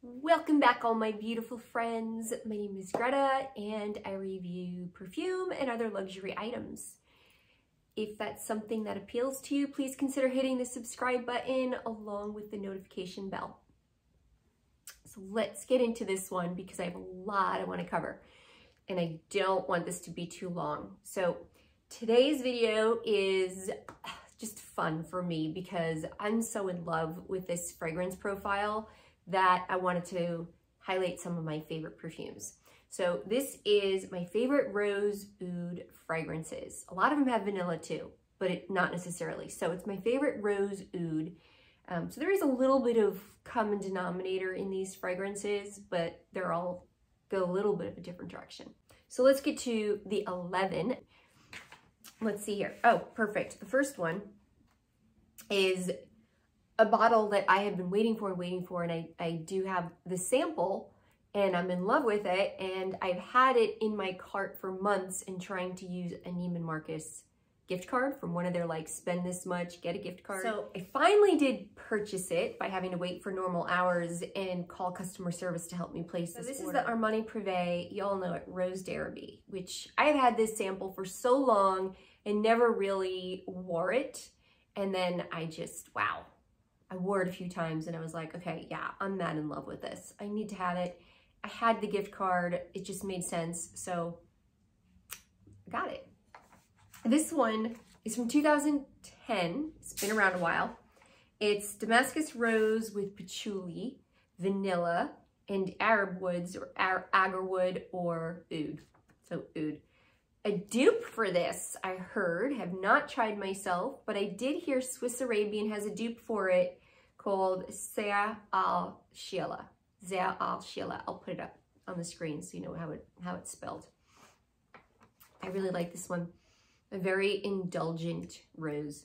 Welcome back all my beautiful friends. My name is Greta and I review perfume and other luxury items. If that's something that appeals to you, please consider hitting the subscribe button along with the notification bell. So let's get into this one because I have a lot I want to cover and I don't want this to be too long. So today's video is just fun for me because I'm so in love with this fragrance profile that I wanted to highlight some of my favorite perfumes. So this is my favorite rose oud fragrances. A lot of them have vanilla too, but it, not necessarily. So it's my favorite rose oud. Um, so there is a little bit of common denominator in these fragrances, but they're all go a little bit of a different direction. So let's get to the 11. Let's see here. Oh, perfect. The first one is a bottle that I have been waiting for and waiting for, and I, I do have the sample, and I'm in love with it, and I've had it in my cart for months and trying to use a Neiman Marcus gift card from one of their like spend this much, get a gift card. So I finally did purchase it by having to wait for normal hours and call customer service to help me place this So this order. is the Armani Privé, y'all know it, Rose d'Arabie, which I've had this sample for so long and never really wore it. And then I just, wow, I wore it a few times and I was like, okay, yeah, I'm mad in love with this. I need to have it. I had the gift card. It just made sense. So I got it. This one is from 2010. It's been around a while. It's Damascus Rose with patchouli, vanilla, and Arab woods or agarwood or oud. So oud. A dupe for this, I heard, have not tried myself, but I did hear Swiss Arabian has a dupe for it called Sea al Shila. Zea al Shila. I'll put it up on the screen so you know how it how it's spelled. I really like this one. A very indulgent rose.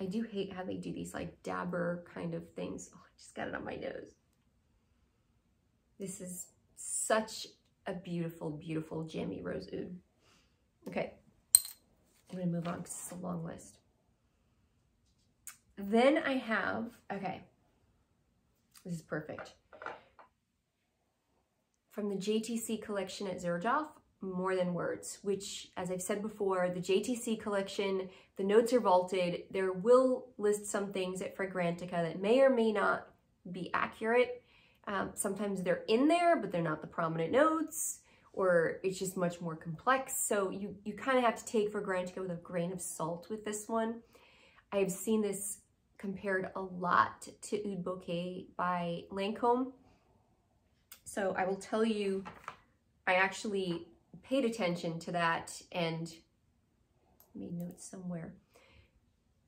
I do hate how they do these like dabber kind of things. Oh, I just got it on my nose. This is such a beautiful, beautiful jammy rose oud. Okay, I'm gonna move on because it's a long list. Then I have, okay, this is perfect. From the JTC collection at Xerjoff, More Than Words, which, as I've said before, the JTC collection, the notes are vaulted. There will list some things at Fragrantica that may or may not be accurate. Um, sometimes they're in there, but they're not the prominent notes or it's just much more complex. So you, you kind of have to take Fragrantica with a grain of salt with this one. I've seen this compared a lot to Oud Bouquet by Lancome. So I will tell you, I actually paid attention to that and made notes somewhere.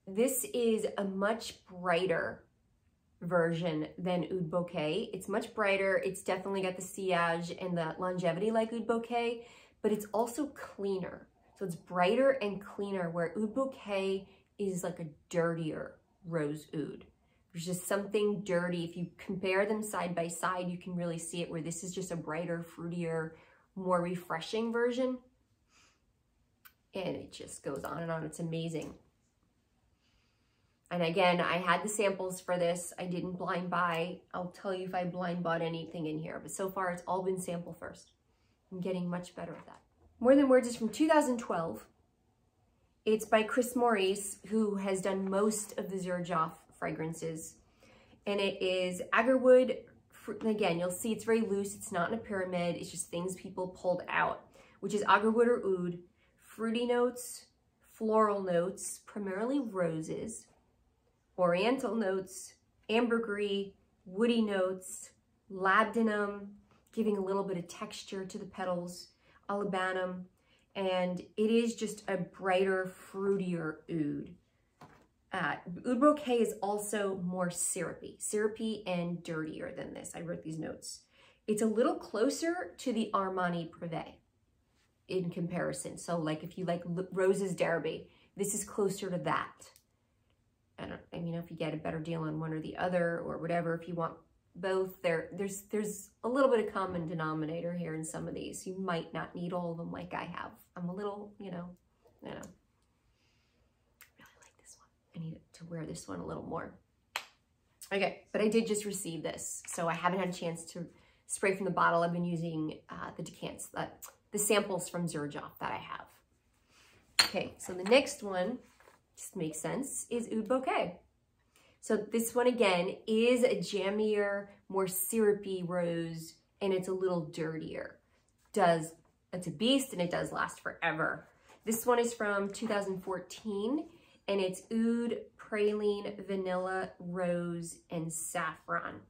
This is a much brighter version than Oud Bouquet. It's much brighter. It's definitely got the sillage and the longevity like Oud Bouquet, but it's also cleaner. So it's brighter and cleaner where Oud Bouquet is like a dirtier rose oud. There's just something dirty. If you compare them side by side, you can really see it where this is just a brighter, fruitier, more refreshing version. And it just goes on and on. It's amazing. And again, I had the samples for this. I didn't blind buy. I'll tell you if I blind bought anything in here. But so far, it's all been sample first. I'm getting much better at that. More Than Words is from 2012. It's by Chris Maurice, who has done most of the Xerjoff fragrances. And it is agarwood. Again, you'll see it's very loose. It's not in a pyramid. It's just things people pulled out, which is agarwood or oud, fruity notes, floral notes, primarily roses, oriental notes, ambergris, woody notes, labdanum, giving a little bit of texture to the petals, olibanum, and it is just a brighter, fruitier oud. Uh, oud bouquet is also more syrupy, syrupy and dirtier than this. I wrote these notes. It's a little closer to the Armani Privé in comparison. So like if you like Rose d'Arabie, this is closer to that. I don't, I mean, if you get a better deal on one or the other or whatever, if you want both, there, there's, there's a little bit of common denominator here in some of these. You might not need all of them like I have. I'm a little, you know, you know, I really like this one. I need to wear this one a little more. Okay, but I did just receive this, so I haven't had a chance to spray from the bottle. I've been using uh, the decants, uh, the samples from Xerjoff that I have. Okay, so the next one, just makes sense, is Oud Bouquet. So this one again is a jammier, more syrupy rose, and it's a little dirtier. Does It's a beast and it does last forever. This one is from 2014 and it's oud, praline, vanilla, rose, and saffron.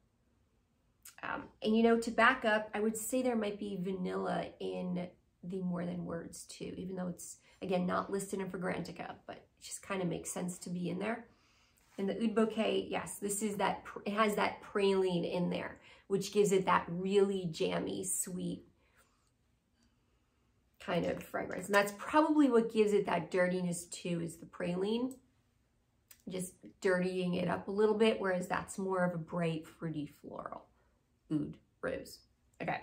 Um, and you know, to back up, I would say there might be vanilla in the More Than Words too, even though it's, again, not listed in Fragrantica, but it just kind of makes sense to be in there. And the Oud Bouquet, yes, this is that, it has that praline in there, which gives it that really jammy, sweet kind of fragrance. And that's probably what gives it that dirtiness too, is the praline. Just dirtying it up a little bit, whereas that's more of a bright, fruity, floral oud rose. Okay.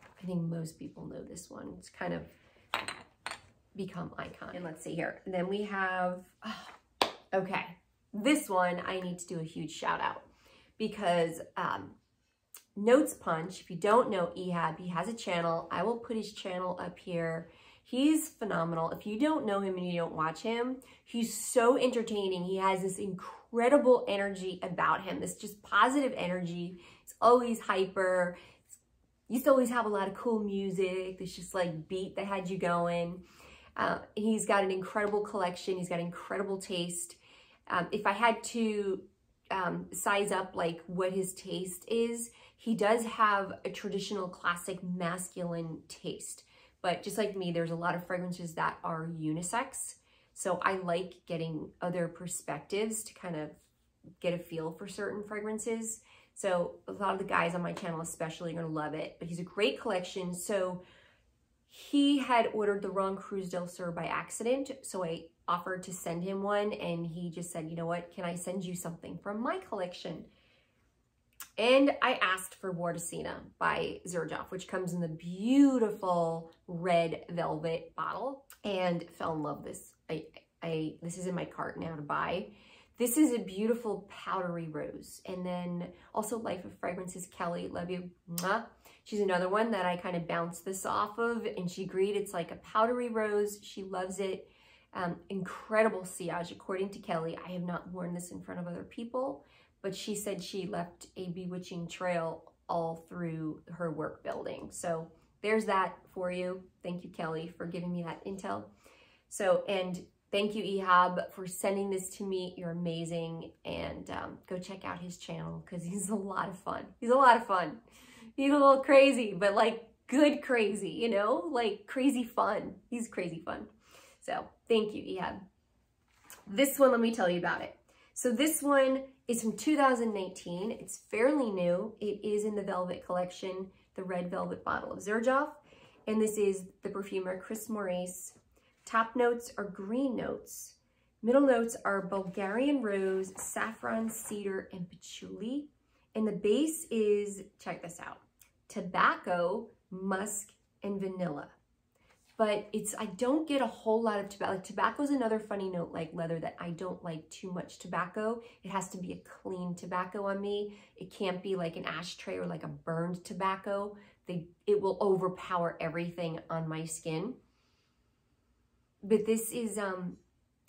I think most people know this one. It's kind of become icon. And let's see here. And then we have, oh, okay, this one I need to do a huge shout out because um, Notes Punch, if you don't know Ihab, he has a channel. I will put his channel up here. He's phenomenal. If you don't know him and you don't watch him, he's so entertaining. He has this incredible energy about him, this just positive energy. He's always hyper. He used to always have a lot of cool music. It's just like beat that had you going. Uh, he's got an incredible collection. He's got incredible taste. Um, if I had to um, size up like what his taste is, he does have a traditional classic masculine taste. But just like me, there's a lot of fragrances that are unisex. So I like getting other perspectives to kind of get a feel for certain fragrances. So a lot of the guys on my channel especially are gonna love it, but he's a great collection. So he had ordered the wrong Cruz del Sur by accident. So I offered to send him one and he just said, you know what, can I send you something from my collection? And I asked for Wardasina by Xerjoff, which comes in the beautiful red velvet bottle and fell in love this. I, I, this is in my cart now to buy. This is a beautiful powdery rose. And then also Life of Fragrances, Kelly, love you. Mwah. She's another one that I kind of bounced this off of and she agreed it's like a powdery rose. She loves it. Um, incredible sillage, according to Kelly. I have not worn this in front of other people, but she said she left a bewitching trail all through her work building. So there's that for you. Thank you, Kelly, for giving me that intel. So, and thank you, Ihab, for sending this to me. You're amazing. And um, go check out his channel because he's a lot of fun. He's a lot of fun. He's a little crazy, but like good crazy, you know, like crazy fun. He's crazy fun. So thank you, Ihab. This one, let me tell you about it. So this one is from 2019. It's fairly new. It is in the Velvet collection, the red velvet bottle of Xerjoff. And this is the perfumer Chris Maurice. Top notes are green notes. Middle notes are Bulgarian rose, saffron, cedar, and patchouli. And the base is, check this out, tobacco, musk, and vanilla but it's, I don't get a whole lot of tobacco. Like tobacco is another funny note like leather that I don't like too much tobacco. It has to be a clean tobacco on me. It can't be like an ashtray or like a burned tobacco. They, it will overpower everything on my skin. But this is, um,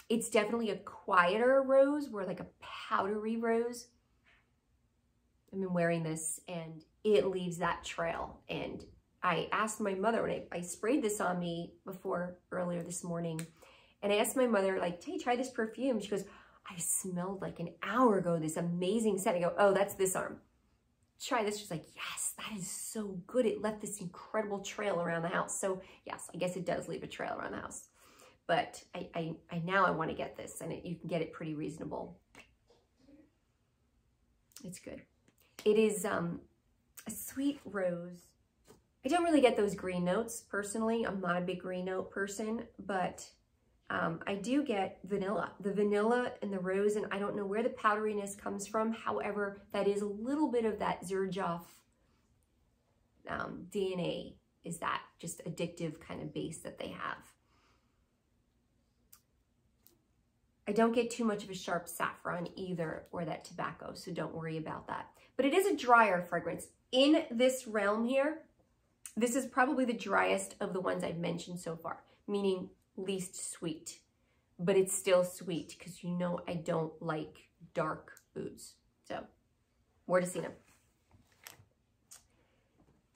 it's definitely a quieter rose, where like a powdery rose. I've been wearing this and it leaves that trail and I asked my mother when I, I sprayed this on me before earlier this morning, and I asked my mother, like, hey, try this perfume. She goes, I smelled like an hour ago this amazing scent. I go, oh, that's this arm. Try this. She's like, yes, that is so good. It left this incredible trail around the house. So yes, I guess it does leave a trail around the house. But I, I, I now I want to get this, and it, you can get it pretty reasonable. It's good. It is um, a sweet rose I don't really get those green notes personally. I'm not a big green note person, but um, I do get vanilla. The vanilla and the rose, and I don't know where the powderiness comes from. However, that is a little bit of that Xerjoff um, DNA is that just addictive kind of base that they have. I don't get too much of a sharp saffron either or that tobacco, so don't worry about that. But it is a drier fragrance. In this realm here, this is probably the driest of the ones I've mentioned so far, meaning least sweet. But it's still sweet because you know I don't like dark foods. So, them.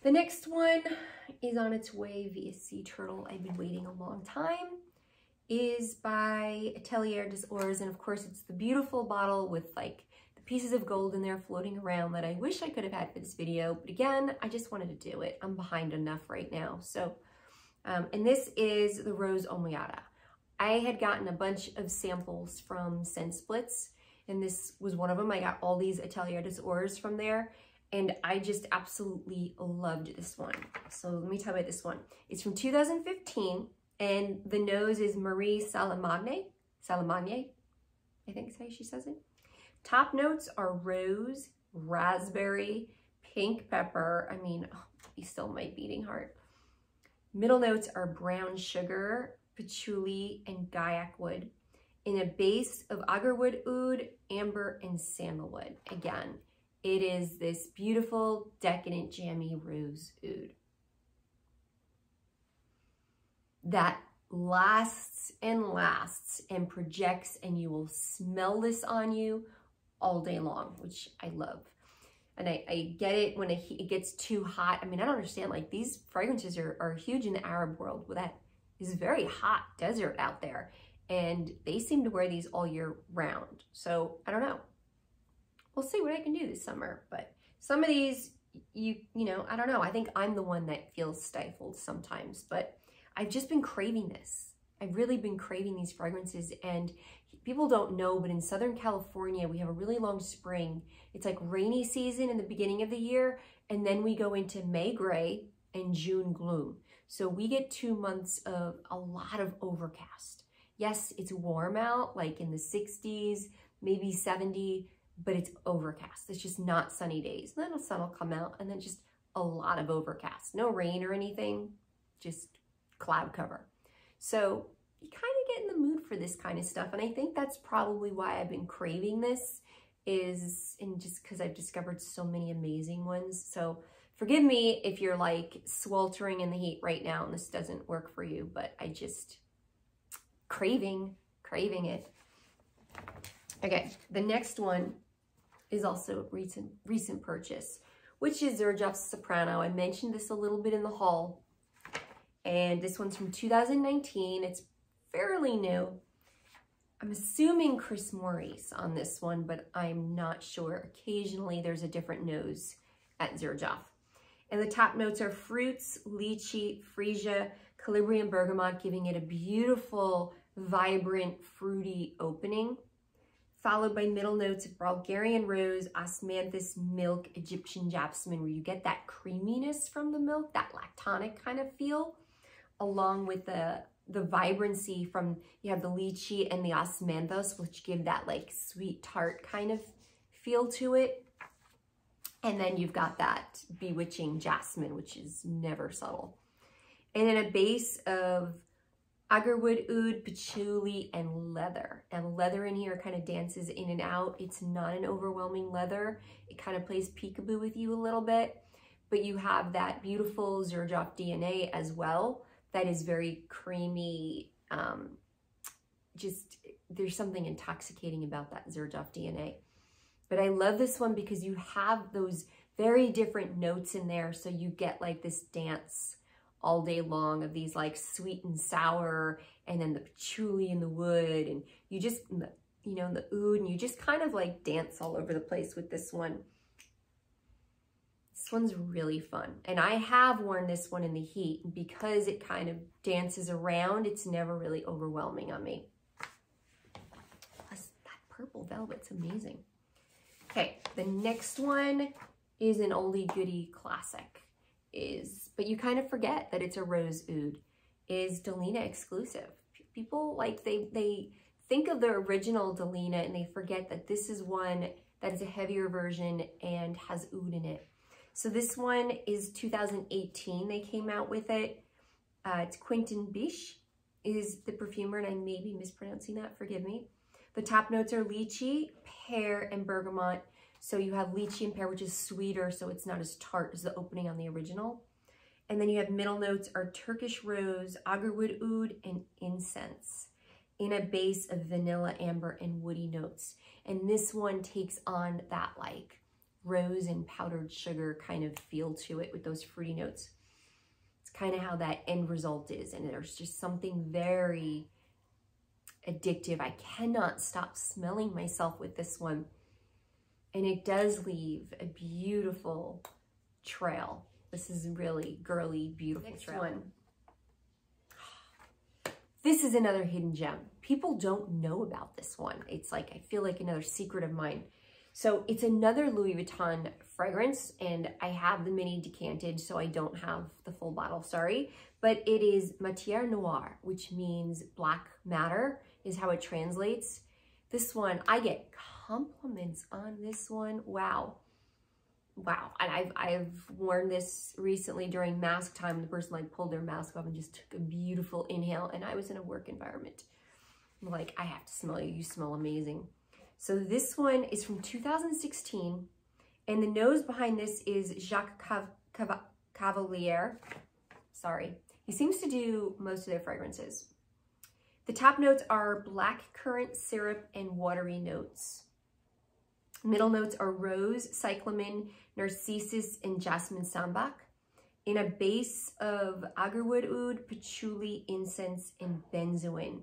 The next one is on its way via Sea Turtle. I've been waiting a long time. Is by Atelier des Ors. And of course, it's the beautiful bottle with like the pieces of gold in there floating around that I wish I could have had for this video. But again, I just wanted to do it. I'm behind enough right now. So, um, and this is the Rose Omeyyade. I had gotten a bunch of samples from Scent Splits, and this was one of them. I got all these Atelier des Ors from there and I just absolutely loved this one. So let me tell you about this one. It's from 2015, and the nose is Marie Salamagne. Salamagne, I think is how she says it. Top notes are rose, raspberry, pink pepper. I mean, oh, you still my beating heart. Middle notes are brown sugar, patchouli, and guaiac wood. In a base of agarwood oud, amber, and sandalwood. Again, it is this beautiful, decadent, jammy rose oud that lasts and lasts and projects and you will smell this on you all day long, which I love. And I, I get it when it, it, gets too hot. I mean, I don't understand, like these fragrances are, are huge in the Arab world where that is very hot desert out there. And they seem to wear these all year round. So I don't know we'll see what I can do this summer. But some of these, you, you know, I don't know. I think I'm the one that feels stifled sometimes, but I've just been craving this. I've really been craving these fragrances and people don't know, but in Southern California, we have a really long spring. It's like rainy season in the beginning of the year, and then we go into May gray and June gloom. So we get two months of a lot of overcast. Yes, it's warm out, like in the 60s, maybe 70, but it's overcast. It's just not sunny days. And then the sun will come out and then just a lot of overcast. No rain or anything, just cloud cover. So you kind of get in the mood for this kind of stuff. And I think that's probably why I've been craving this is, and just because I've discovered so many amazing ones. So forgive me if you're like sweltering in the heat right now and this doesn't work for you, but I just craving, craving it. Okay, the next one is also recent, recent purchase, which is Xerjoff Soprano. I mentioned this a little bit in the haul. And this one's from 2019. It's fairly new. I'm assuming Chris Maurice on this one, but I'm not sure. Occasionally there's a different nose at Xerjoff. And the top notes are fruits, lychee, freesia, Calabrian bergamot, giving it a beautiful, vibrant, fruity opening followed by middle notes of Bulgarian rose, osmanthus, milk, Egyptian jasmine, where you get that creaminess from the milk, that lactonic kind of feel, along with the, the vibrancy from, you have the lychee and the osmanthus, which give that like sweet tart kind of feel to it. And then you've got that bewitching jasmine, which is never subtle. And then a base of agarwood, oud, patchouli, and leather. And leather in here kind of dances in and out. It's not an overwhelming leather. It kind of plays peekaboo with you a little bit, but you have that beautiful Xerjoff DNA as well that is very creamy. Um, just, there's something intoxicating about that Xerjoff DNA. But I love this one because you have those very different notes in there. So you get like this dance all day long of these like sweet and sour and then the patchouli and the wood and you just, you know, the oud and you just kind of like dance all over the place with this one. This one's really fun. And I have worn this one in the heat because it kind of dances around. It's never really overwhelming on me. Plus that purple velvet's amazing. Okay, the next one is an oldie goodie classic is, but you kind of forget that it's a rose oud, is Delina exclusive. People like, they, they think of the original Delina and they forget that this is one that is a heavier version and has oud in it. So this one is 2018. They came out with it. Uh, it's Quentin Bisch is the perfumer, and I may be mispronouncing that. Forgive me. The top notes are lychee, pear, and bergamot. So you have lychee and pear, which is sweeter, so it's not as tart as the opening on the original. And then you have middle notes are Turkish rose, agarwood oud, and incense in a base of vanilla, amber, and woody notes. And this one takes on that like rose and powdered sugar kind of feel to it with those fruity notes. It's kind of how that end result is. And there's just something very addictive. I cannot stop smelling myself with this one. And it does leave a beautiful trail. This is really girly, beautiful Next trail. one. This is another hidden gem. People don't know about this one. It's like, I feel like another secret of mine. So it's another Louis Vuitton fragrance and I have the mini decanted so I don't have the full bottle, sorry. But it is Matière Noire, which means black matter is how it translates. This one, I get compliments on this one. Wow wow. And I've, I've worn this recently during mask time. The person like pulled their mask off and just took a beautiful inhale. And I was in a work environment. Like, I have to smell you. You smell amazing. So this one is from 2016. And the nose behind this is Jacques Cav Cav Cavallier. Sorry. He seems to do most of their fragrances. The top notes are black currant syrup and watery notes. Middle notes are rose, cyclamen, narcissus, and jasmine sambac. In a base of agarwood oud, patchouli, incense, and benzoin.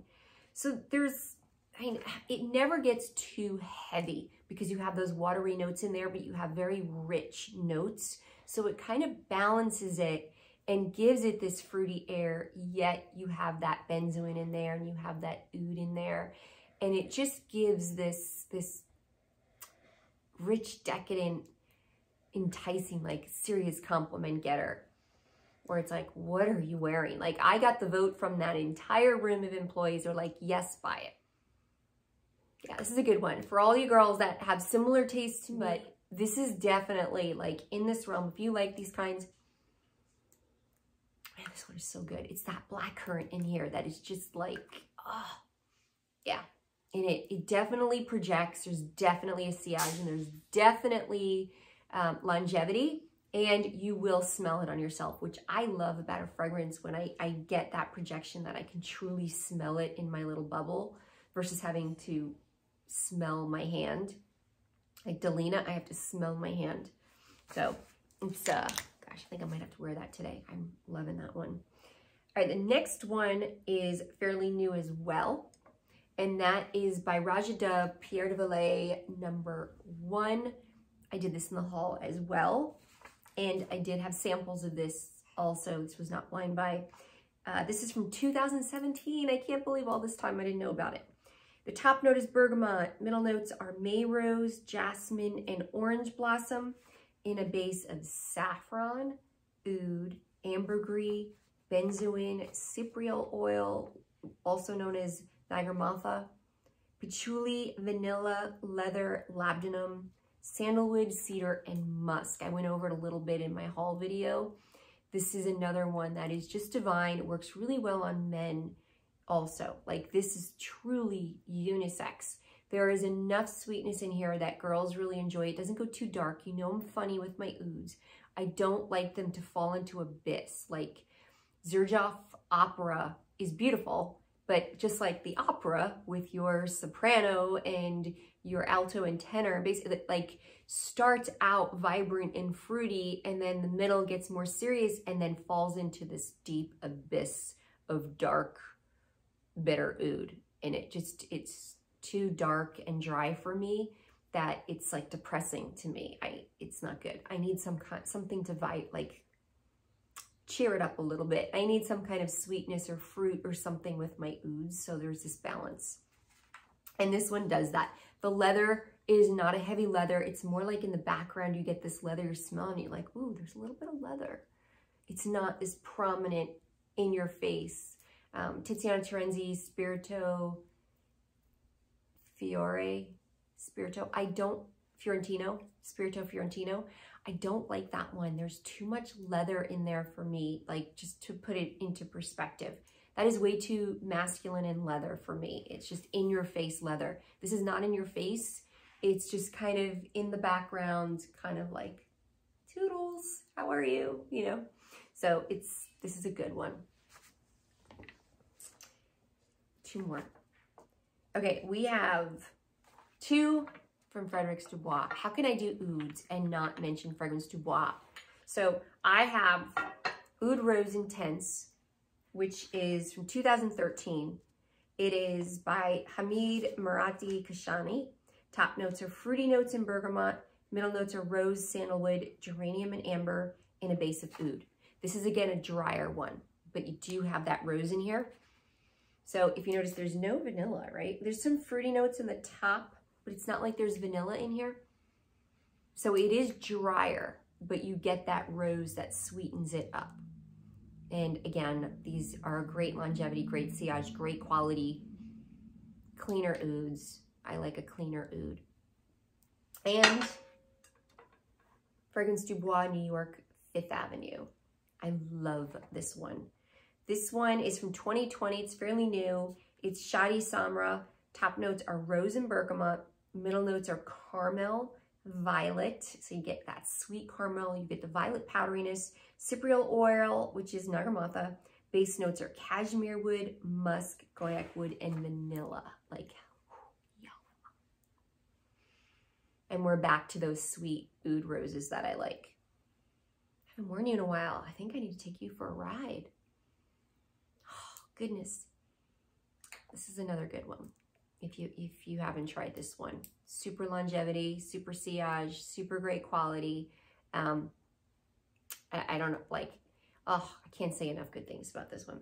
So there's, I mean, it never gets too heavy because you have those watery notes in there, but you have very rich notes. So it kind of balances it and gives it this fruity air, yet you have that benzoin in there and you have that oud in there. And it just gives this, this rich, decadent, enticing, like serious compliment getter. Where it's like, what are you wearing? Like I got the vote from that entire room of employees are like, yes, buy it. Yeah, this is a good one. For all you girls that have similar tastes but this is definitely like in this realm. If you like these kinds, man, this one is so good. It's that black currant in here that is just like, oh, yeah, and it, it definitely projects. There's definitely a sillage and there's definitely um, longevity and you will smell it on yourself, which I love about a fragrance when I, I get that projection that I can truly smell it in my little bubble versus having to smell my hand. Like Delina, I have to smell my hand. So it's, uh, gosh, I think I might have to wear that today. I'm loving that one. All right, the next one is fairly new as well and that is by Roja Dove, Pierre de Velay, number one. I did this in the haul as well, and I did have samples of this also. This was not blind buy. Uh, this is from 2017. I can't believe all this time I didn't know about it. The top note is bergamot. Middle notes are May Rose, Jasmine, and Orange Blossom in a base of saffron, oud, ambergris, benzoin, cypriol oil, also known as Nagarmotha, patchouli, vanilla, leather, labdanum, sandalwood, cedar, and musk. I went over it a little bit in my haul video. This is another one that is just divine. It works really well on men also. Like this is truly unisex. There is enough sweetness in here that girls really enjoy. It doesn't go too dark. You know I'm funny with my ouds. I don't like them to fall into abyss. Like Xerjoff Opera is beautiful, but just like the opera with your soprano and your alto and tenor, basically like starts out vibrant and fruity and then the middle gets more serious and then falls into this deep abyss of dark, bitter oud. And it just, it's too dark and dry for me that it's like depressing to me. I, it's not good. I need some kind, something to vibe, like cheer it up a little bit. I need some kind of sweetness or fruit or something with my ouds, so there's this balance. And this one does that. The leather is not a heavy leather. It's more like in the background, you get this leather smell and you're like, ooh, there's a little bit of leather. It's not as prominent in your face. Um, Tiziana Terenzi, Spirito Fiore, Spirito, I don't, Fiorentino, Spirito Fiorentino. I don't like that one. There's too much leather in there for me, like just to put it into perspective. That is way too masculine and leather for me. It's just in your face leather. This is not in your face. It's just kind of in the background, kind of like, toodles, how are you? You know, so it's, this is a good one. Two more. Okay, we have two from Fragrance du Bois. How can I do ouds and not mention Fragrance du Bois? So I have Oud Rose Intense, which is from 2013. It is by Hamid Merati-Kashani. Top notes are fruity notes and bergamot. Middle notes are rose, sandalwood, geranium, and amber, and a base of oud. This is, again, a drier one, but you do have that rose in here. So if you notice, there's no vanilla, right? There's some fruity notes in the top, but it's not like there's vanilla in here. So it is drier, but you get that rose that sweetens it up. And again, these are a great longevity, great sillage, great quality, cleaner ouds. I like a cleaner oud. And Fragrance du Bois, New York, Fifth Avenue. I love this one. This one is from 2020. It's fairly new. It's Shadi Samra. Top notes are rose and bergamot. Middle notes are caramel, violet. So you get that sweet caramel. You get the violet powderiness. Cypriol oil, which is Nagarmotha. Base notes are cashmere wood, musk, guaiac wood, and vanilla. Like, yum. And we're back to those sweet oud roses that I like. I haven't worn you in a while. I think I need to take you for a ride. Goodness. This is another good one if you if you haven't tried this one. Super longevity, super sillage, super great quality. Um, I, I don't know, like, oh, I can't say enough good things about this one.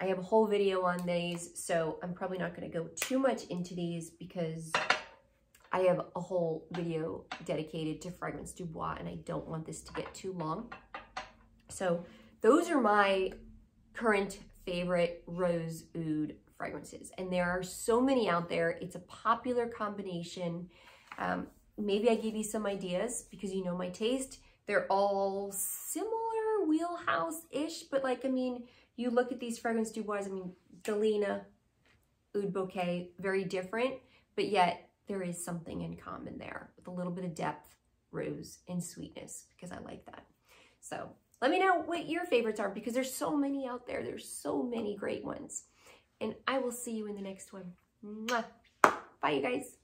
I have a whole video on these, so I'm probably not going to go too much into these because I have a whole video dedicated to Fragrance du Bois, and I don't want this to get too long. So those are my current favorite rose oud fragrances. And there are so many out there. It's a popular combination. Um, maybe I gave you some ideas because you know my taste. They're all similar wheelhouse-ish, but like, I mean, you look at these Fragrance du Bois, I mean, Delina, Oud Bouquet, very different, but yet there is something in common there with a little bit of depth, rose, and sweetness because I like that. So let me know what your favorites are because there's so many out there. There's so many great ones. And I will see you in the next one. Mwah. Bye, you guys.